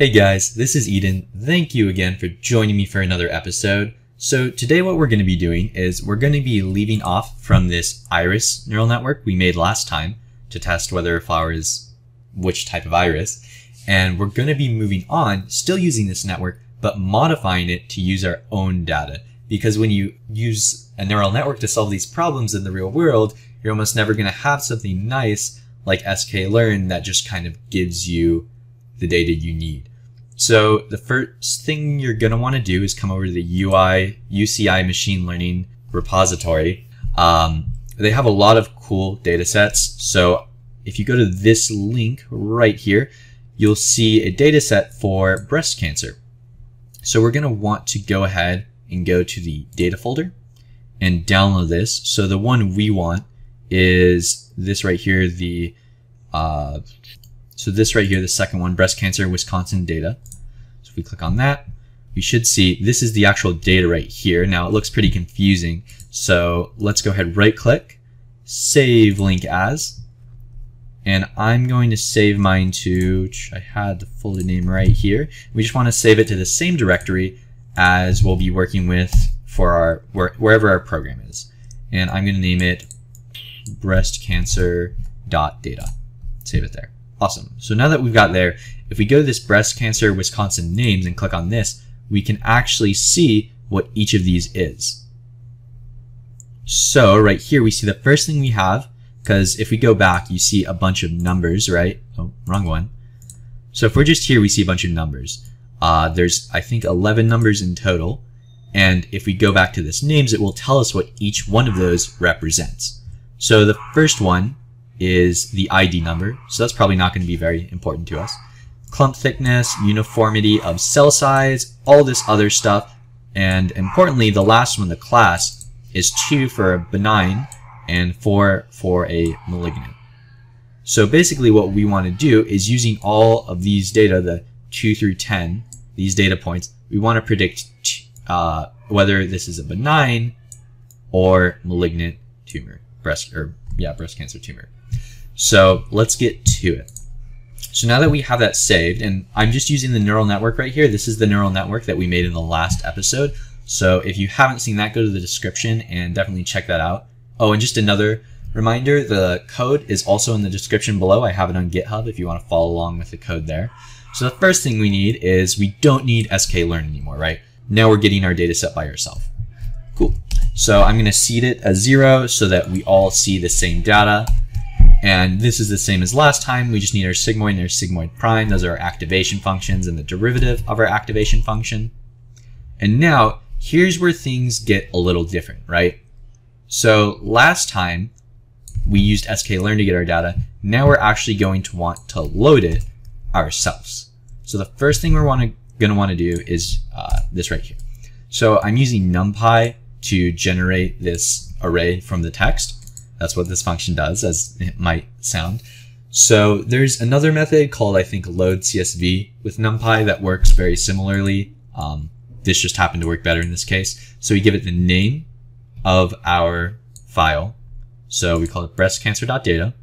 Hey guys, this is Edan. Thank you again for joining me for another episode. So today what we're going to be doing is we're going to be leaving off from this iris neural network we made last time to test whether a flower is which type of iris. And we're going to be moving on, still using this network, but modifying it to use our own data. Because when you use a neural network to solve these problems in the real world, you're almost never going to have something nice like sklearn that just kind of gives you the data you need. So the first thing you're going to want to do is come over to the UI UCI machine learning repository. Um, they have a lot of cool data sets. So if you go to this link right here, you'll see a data set for breast cancer. So we're going to want to go ahead and go to the data folder and download this. So the one we want is this right here, the uh, so this right here, the second one, breast cancer Wisconsin data. So if we click on that, we should see this is the actual data right here. Now it looks pretty confusing. So let's go ahead, right click, save link as, and I'm going to save mine to, I had the folder name right here. We just want to save it to the same directory as we'll be working with for our, wherever our program is. And I'm going to name it breast cancer dot data. Save it there. Awesome. So now that we've got there, if we go to this breast cancer Wisconsin names and click on this, we can actually see what each of these is. So right here, we see the first thing we have, because if we go back, you see a bunch of numbers, right? Oh, wrong one. So if we're just here, we see a bunch of numbers. Uh, there's, I think, 11 numbers in total. And if we go back to this names, it will tell us what each one of those represents. So the first one is the ID number, so that's probably not going to be very important to us. Clump thickness, uniformity of cell size, all this other stuff. And importantly, the last one, the class, is 2 for a benign and 4 for a malignant. So basically what we want to do is using all of these data, the 2 through 10, these data points, we want to predict uh, whether this is a benign or malignant tumor, breast or yeah, breast cancer tumor. So let's get to it. So now that we have that saved, and I'm just using the neural network right here. This is the neural network that we made in the last episode. So if you haven't seen that, go to the description and definitely check that out. Oh, and just another reminder, the code is also in the description below. I have it on GitHub if you want to follow along with the code there. So the first thing we need is we don't need sklearn anymore, right? Now we're getting our data set by ourselves. Cool. So I'm going to seed it as zero so that we all see the same data. And this is the same as last time. We just need our sigmoid and our sigmoid prime. Those are our activation functions and the derivative of our activation function. And now here's where things get a little different, right? So last time we used sklearn to get our data. Now we're actually going to want to load it ourselves. So the first thing we're to want to do is uh, this right here. So I'm using NumPy to generate this array from the text. That's what this function does, as it might sound. So there's another method called, I think, load CSV with NumPy that works very similarly. Um, this just happened to work better in this case. So we give it the name of our file. So we call it breastcancer.data.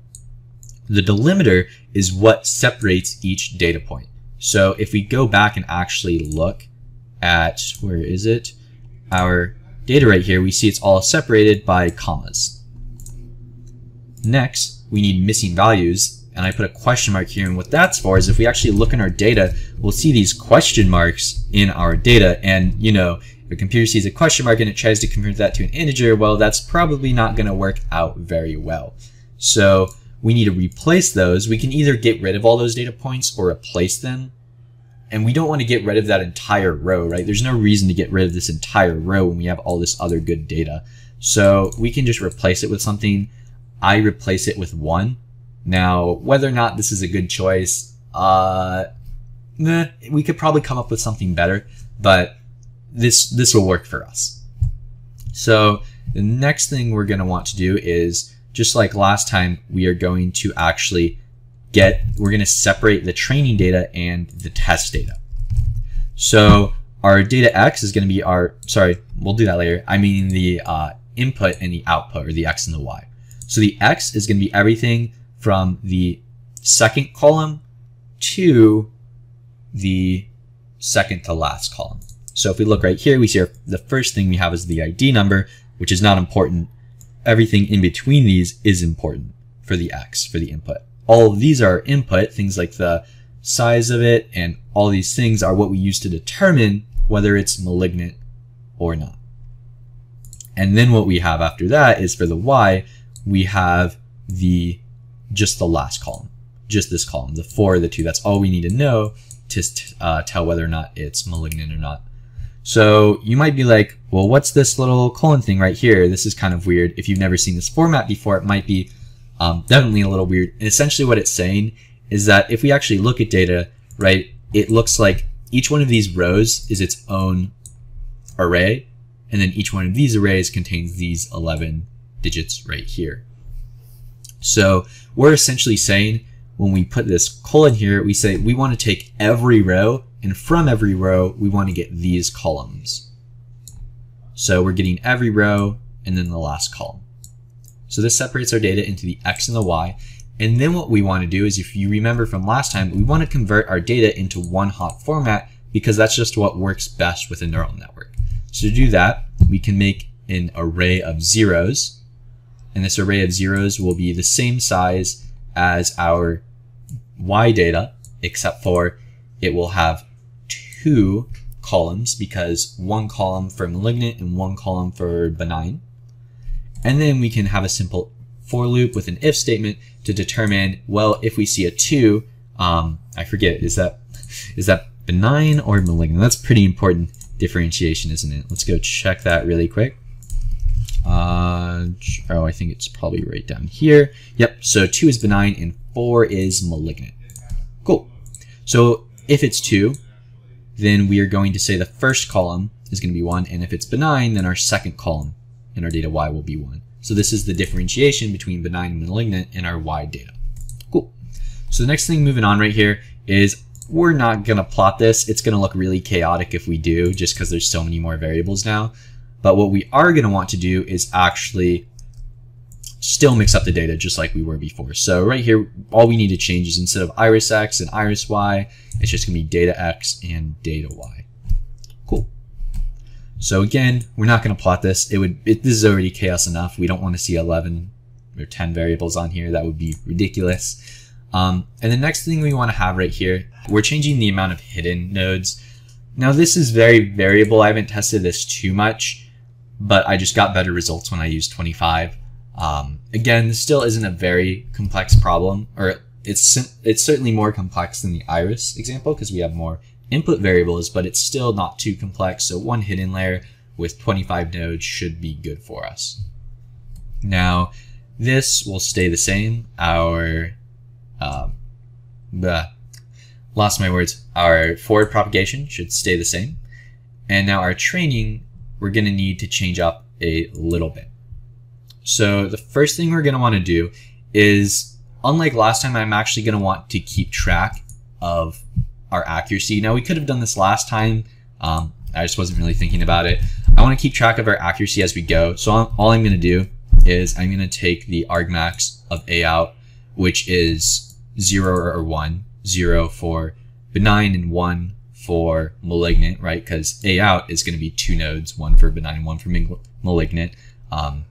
The delimiter is what separates each data point. So if we go back and actually look at, where is it? Our data right here, we see it's all separated by commas. Next, we need missing values, and I put a question mark here, and what that's for is if we actually look in our data, we'll see these question marks in our data, and you know, if a computer sees a question mark and it tries to convert that to an integer, well, that's probably not going to work out very well. So we need to replace those. We can either get rid of all those data points or replace them. And we don't want to get rid of that entire row, right? There's no reason to get rid of this entire row when we have all this other good data. So we can just replace it with something I replace it with one. Now, whether or not this is a good choice, uh, we could probably come up with something better, but this, this will work for us. So the next thing we're going to want to do is just like last time, we are going to actually get, we're going to separate the training data and the test data. So our data X is going to be our, sorry, we'll do that later. I mean the uh, input and the output or the X and the Y. So the X is going to be everything from the second column to the second to last column. So if we look right here, we see our, the first thing we have is the ID number, which is not important. Everything in between these is important for the X, for the input. All of these are input, things like the size of it and all these things are what we use to determine whether it's malignant or not. And then what we have after that is for the Y, we have the just the last column, just this column, the four or the two. That's all we need to know to uh, tell whether or not it's malignant or not. So you might be like, well, what's this little colon thing right here? This is kind of weird. If you've never seen this format before, it might be um, definitely a little weird. And essentially what it's saying is that if we actually look at data, right, it looks like each one of these rows is its own array. And then each one of these arrays contains these 11 digits right here. So we're essentially saying when we put this colon here, we say we want to take every row and from every row, we want to get these columns. So we're getting every row and then the last column. So this separates our data into the X and the Y. And then what we want to do is if you remember from last time, we want to convert our data into one hot format because that's just what works best with a neural network. So to do that, we can make an array of zeros. And this array of zeros will be the same size as our Y data, except for it will have two columns because one column for malignant and one column for benign. And then we can have a simple for loop with an if statement to determine, well, if we see a two, um, I forget, is that, is that benign or malignant? That's pretty important differentiation, isn't it? Let's go check that really quick. Uh, oh, I think it's probably right down here. Yep, so two is benign and four is malignant. Cool. So if it's two, then we are going to say the first column is going to be 1, and if it's benign, then our second column in our data y will be 1. So this is the differentiation between benign and malignant in our y data. Cool. So the next thing moving on right here is we're not going to plot this. It's going to look really chaotic if we do, just because there's so many more variables now. But what we are going to want to do is actually still mix up the data just like we were before. So right here, all we need to change is instead of iris x and iris y, it's just going to be data x and data y. Cool. So again, we're not going to plot this. It would it, this is already chaos enough. We don't want to see 11 or 10 variables on here. That would be ridiculous. Um, and the next thing we want to have right here, we're changing the amount of hidden nodes. Now this is very variable. I haven't tested this too much, but I just got better results when I used 25. Um, again, this still isn't a very complex problem, or it's it's certainly more complex than the iris example because we have more input variables, but it's still not too complex. So one hidden layer with 25 nodes should be good for us. Now, this will stay the same. Our, um, bleh, lost my words. Our forward propagation should stay the same. And now our training, we're going to need to change up a little bit. So the first thing we're going to want to do is, unlike last time, I'm actually going to want to keep track of our accuracy. Now we could have done this last time. Um, I just wasn't really thinking about it. I want to keep track of our accuracy as we go. So all I'm going to do is I'm going to take the argmax of A out, which is zero or one, zero for benign and one for malignant, right? Because A out is going to be two nodes, one for benign, one for malignant. Um,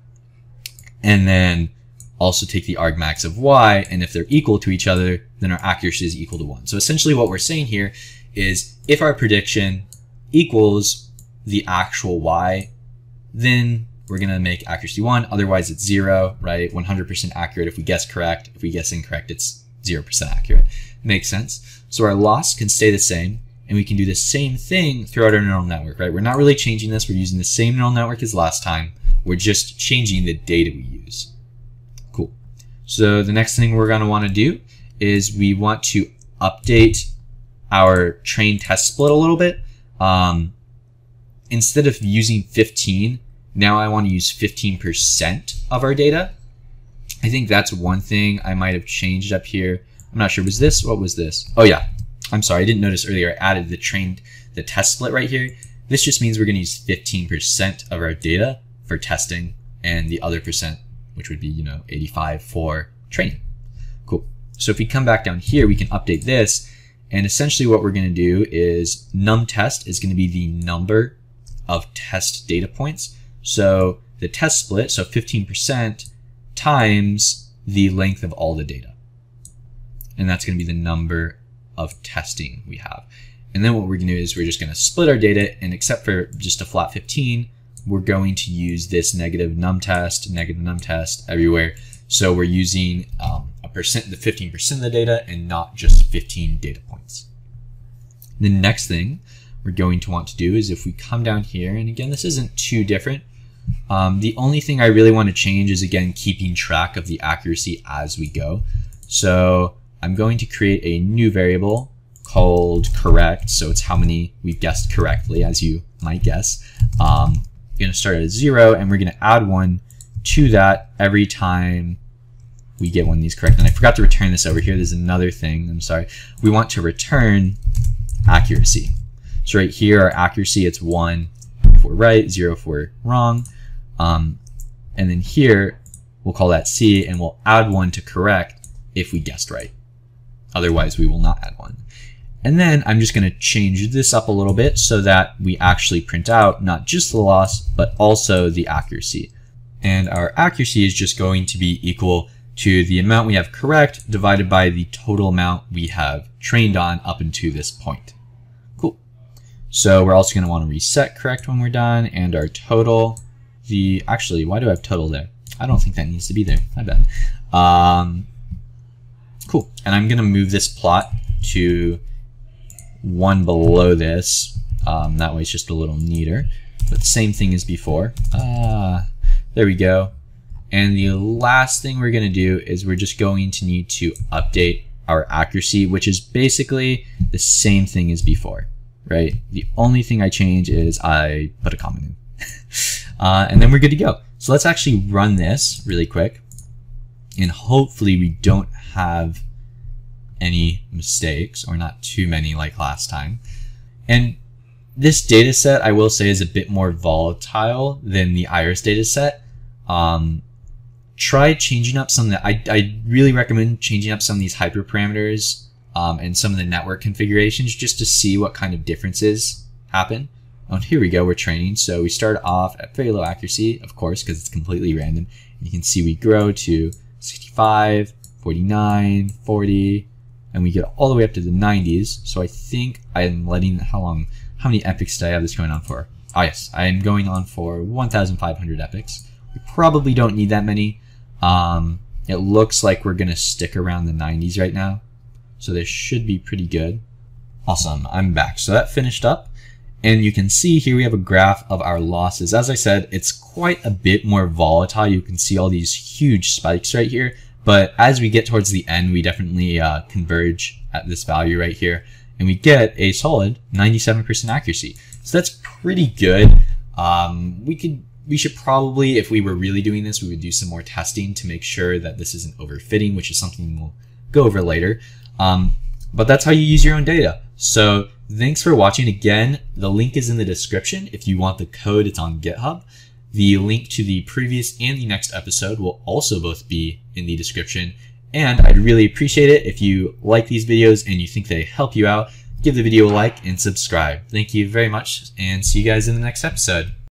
and then also take the argmax of y, and if they're equal to each other, then our accuracy is equal to 1. So essentially what we're saying here is if our prediction equals the actual y, then we're going to make accuracy 1. Otherwise, it's 0, right? 100% accurate if we guess correct. If we guess incorrect, it's 0% accurate. Makes sense. So our loss can stay the same, and we can do the same thing throughout our neural network, right? We're not really changing this. We're using the same neural network as last time. We're just changing the data we use. Cool. So the next thing we're going to want to do is we want to update our train test split a little bit. Um, instead of using 15, now I want to use 15% of our data. I think that's one thing I might have changed up here. I'm not sure. Was this? What was this? Oh yeah. I'm sorry. I didn't notice earlier. I added the trained, the test split right here. This just means we're going to use 15% of our data for testing and the other percent, which would be, you know, 85 for training. Cool. So if we come back down here, we can update this And essentially what we're going to do is num test is going to be the number of test data points. So the test split, so 15% times the length of all the data. And that's going to be the number of testing we have. And then what we're going to do is we're just going to split our data and except for just a flat 15, we're going to use this negative num test, negative num test everywhere. So we're using um, a percent, the 15% of the data and not just 15 data points. The next thing we're going to want to do is if we come down here, and again, this isn't too different. Um, the only thing I really want to change is again, keeping track of the accuracy as we go. So I'm going to create a new variable called correct. So it's how many we've guessed correctly, as you might guess. Um, we're going to start at zero and we're going to add one to that every time we get one of these correct. And I forgot to return this over here. There's another thing. I'm sorry. We want to return accuracy. So right here, our accuracy, it's one if we're right, zero if we're wrong. Um, and then here, we'll call that C and we'll add one to correct if we guessed right. Otherwise, we will not add one. And then I'm just going to change this up a little bit so that we actually print out not just the loss, but also the accuracy. And our accuracy is just going to be equal to the amount we have correct divided by the total amount we have trained on up until this point. Cool. So we're also going to want to reset correct when we're done and our total, the, actually, why do I have total there? I don't think that needs to be there. My bad. Um. And I'm going to move this plot to one below this. Um, that way it's just a little neater. But same thing as before. Ah, there we go. And the last thing we're going to do is we're just going to need to update our accuracy, which is basically the same thing as before, right? The only thing I change is I put a comment in. uh, and then we're good to go. So let's actually run this really quick. And hopefully we don't have any mistakes or not too many like last time. And this data set, I will say, is a bit more volatile than the iris data set. Um, try changing up some of the, I, I really recommend changing up some of these hyperparameters um, and some of the network configurations just to see what kind of differences happen. Oh, here we go, we're training. So we start off at very low accuracy, of course, because it's completely random. You can see we grow to 65, 49, 40, and we get all the way up to the 90s. So I think I'm letting, how long, how many epochs do I have this going on for? Ah, yes, I am going on for 1,500 epochs. We probably don't need that many. Um, it looks like we're going to stick around the 90s right now. So this should be pretty good. Awesome, I'm back. So that finished up. And you can see here we have a graph of our losses. As I said, it's quite a bit more volatile. You can see all these huge spikes right here. But as we get towards the end, we definitely uh, converge at this value right here. And we get a solid 97% accuracy. So that's pretty good. Um, we could, we should probably, if we were really doing this, we would do some more testing to make sure that this isn't overfitting, which is something we'll go over later. Um, but that's how you use your own data. So thanks for watching. Again, the link is in the description. If you want the code, it's on GitHub. The link to the previous and the next episode will also both be in the description. And I'd really appreciate it if you like these videos and you think they help you out, give the video a like and subscribe. Thank you very much and see you guys in the next episode.